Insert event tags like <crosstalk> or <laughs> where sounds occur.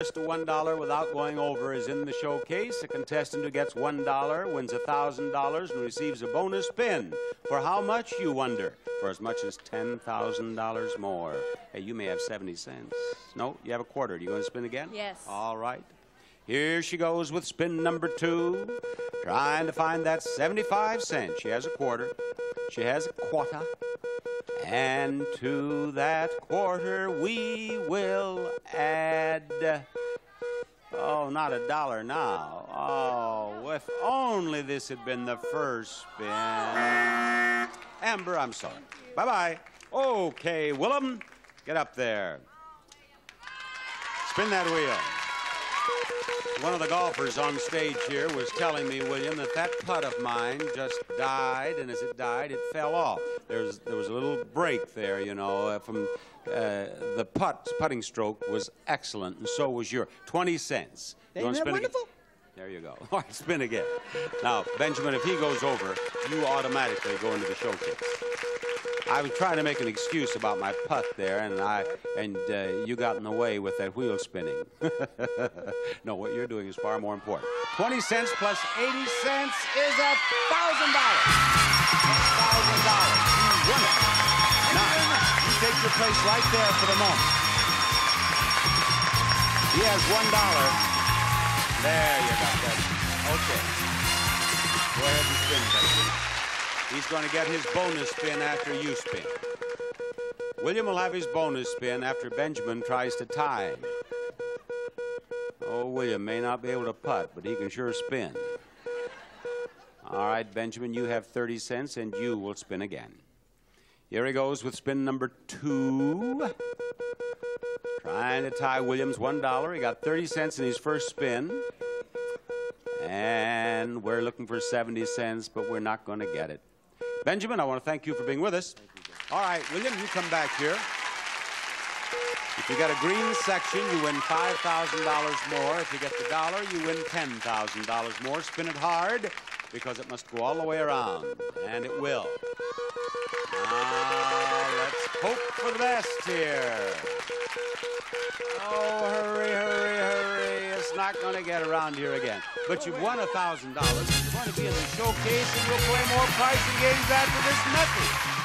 Just to one dollar without going over is in the showcase. A contestant who gets one dollar wins a thousand dollars and receives a bonus spin. For how much, you wonder? For as much as ten thousand dollars more. Hey, you may have seventy cents. No, you have a quarter. You going to spin again? Yes. All right. Here she goes with spin number two, trying to find that seventy-five cents. She has a quarter. She has a quarter. And to that quarter we will add. Oh, not a dollar now. Oh, if only this had been the first spin. Amber, I'm sorry. Bye bye. Okay, William, get up there. Spin that wheel. One of the golfers on stage here was telling me, William, that that putt of mine just died, and as it died, it fell off. There's, there was a little break there, you know, uh, from uh, the putt, putting stroke was excellent, and so was your 20 cents. You Ain't that spin again? There you go. <laughs> All right, spin again. Now, Benjamin, if he goes over, you automatically go into the showcase. I was trying to make an excuse about my putt there, and I and uh, you got in the way with that wheel spinning. <laughs> no, what you're doing is far more important. Twenty cents plus eighty cents is a thousand dollars. Thousand dollars. You it. Now, you take your place right there for the moment. He has one dollar. There you got that. Okay. Go ahead and spin, Benjamin. He's going to get his bonus spin after you spin. William will have his bonus spin after Benjamin tries to tie him. Oh, William may not be able to putt, but he can sure spin. All right, Benjamin, you have 30 cents, and you will spin again. Here he goes with spin number two. Trying to tie Williams $1. He got 30 cents in his first spin. And we're looking for 70 cents, but we're not going to get it. Benjamin, I want to thank you for being with us. All right, William, you come back here. If you get a green section, you win $5,000 more. If you get the dollar, you win $10,000 more. Spin it hard because it must go all the way around, and it will. Now, let's hope for the best here. Not going to get around here again. But you've won $1,000. You're going to be in the showcase, and we'll play more pricing games after this message.